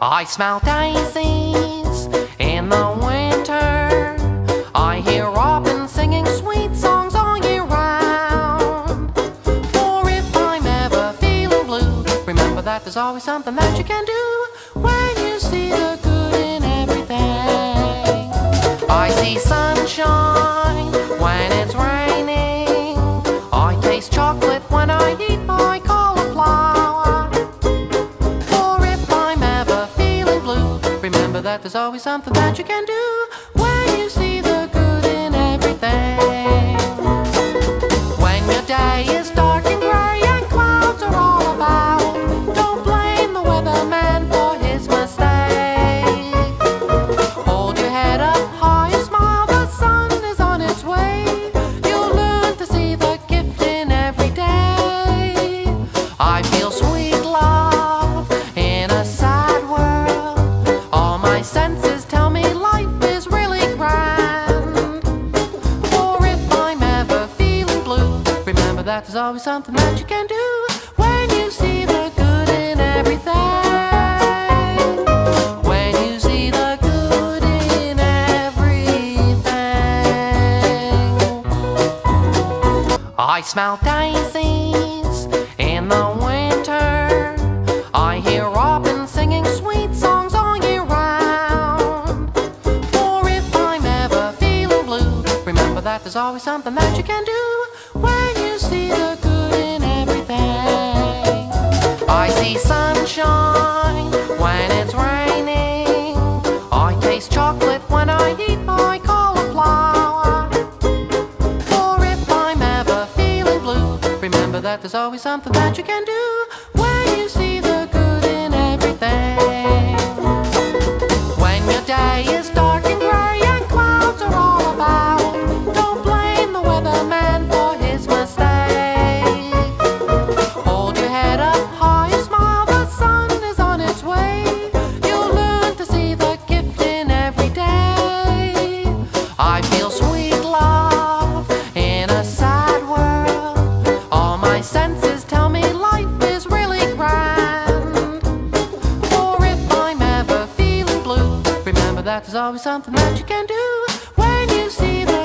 I smell daisies in the winter. I hear robins singing sweet songs all year round. For if I'm ever feeling blue, remember that there's always something that you can do when you see the that there's always something that you can do when you see the good in everything. That there's always something that you can do when you see the good in everything. When you see the good in everything. I smell daisies in the winter. I hear robins singing sweet songs all year round. For if I'm ever feeling blue, remember that there's always something that you can do when you see the good in everything. I see sunshine when it's raining. I taste chocolate when I eat my cauliflower. For if I'm ever feeling blue, remember that there's always something that you can do that there's always something that you can do when you see the